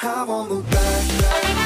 I'm on the back, back.